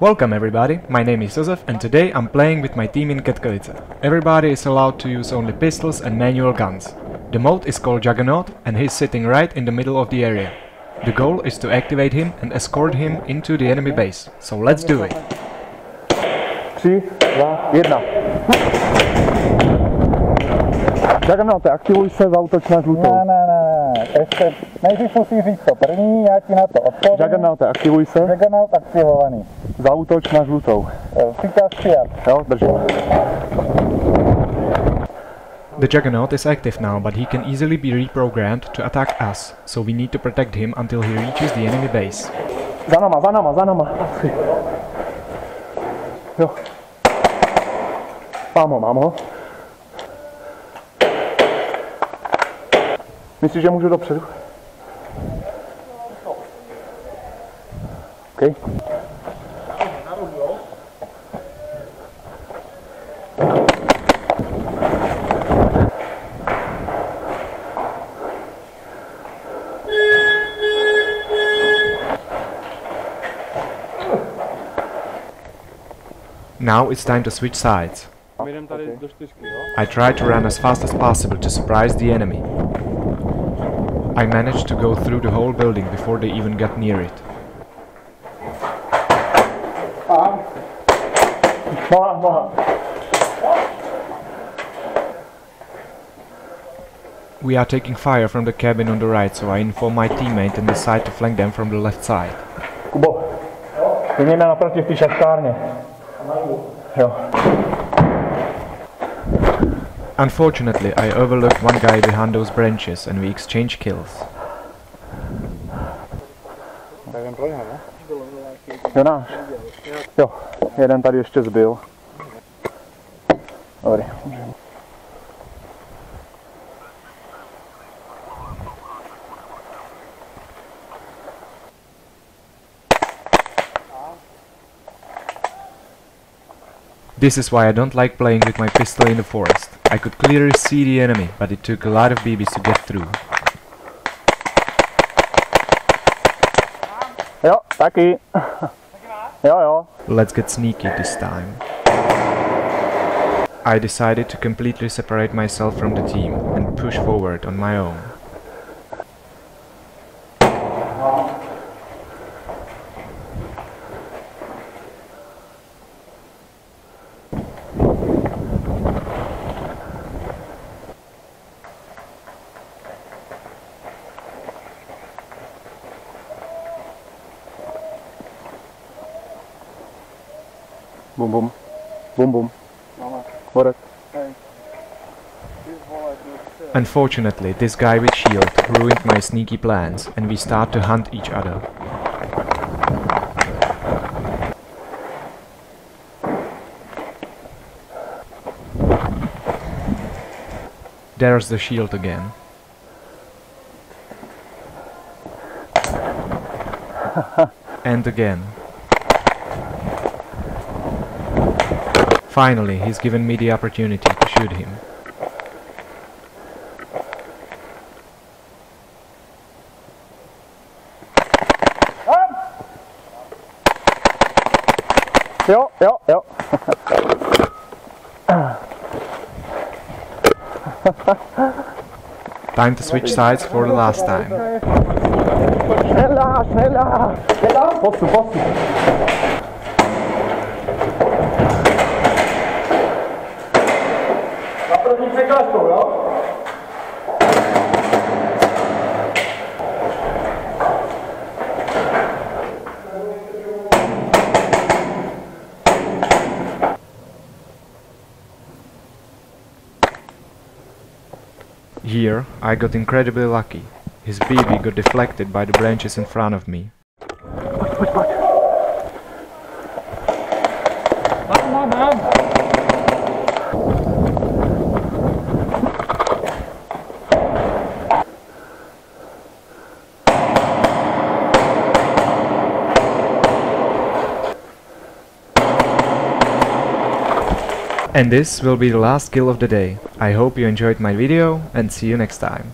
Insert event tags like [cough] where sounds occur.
Welcome everybody, my name is Josef and today I'm playing with my team in Ketkovice. Everybody is allowed to use only pistols and manual guns. The mode is called Juggernaut and he's sitting right in the middle of the area. The goal is to activate him and escort him into the enemy base. So let's do it! 3, 2, 1. Juggernaute, aktivuj se, zautoč na žlutou. Ne, ne, ne, ne, ještě nejdřív musí říct to první, já ti na to odpovím. Juggernaute, aktivuj se, Juggernaut aktivovaný. zautoč na žlutou. Eh, Příkaz přijat. Jo, držím. The Juggernaut is active now, but he can easily be reprogrammed to attack us, so we need to protect him until he reaches the enemy base. Za nama, za nama, za nama. Asi. Jo. Mám ho, mám ho. Myslíš, že můžu dopředu? OK. Now it's time to switch sides. Jdem tady do čtyřky, jo? I try to run as fast as possible to surprise the enemy. I managed to go through the whole building before they even got near it. Noha, noha. We are taking fire from the cabin on the right, so I inform my teammate and decide to flank them from the left side. Kubo, vyměňme naproti v té šaškárně. Jo. Unfortunately, I overlooked one guy behind those branches and we exchange kills. Ne? Jonáš. Jo, jeden tady ještě zbyl. Dobrý. This is why I don't like playing with my pistol in the forest. I could clearly see the enemy, but it took a lot of BBs to get through. Jo, taky. Jo, jo. Let's get sneaky this time. I decided to completely separate myself from the team and push forward on my own. Bum, boom. Bum, bum. Borek. Unfortunately, this guy with shield ruined my sneaky plans and we start to hunt each other. There's the shield again. [laughs] and again. Finally, he's given me the opportunity to shoot him. Jo, jo, jo. Time to switch sides for the last time. Schneller, schneller. Schneller. Postu, postu. Na první překážkou, jo? Here, I got incredibly lucky. His BB got deflected by the branches in front of me. And this will be the last kill of the day. I hope you enjoyed my video and see you next time.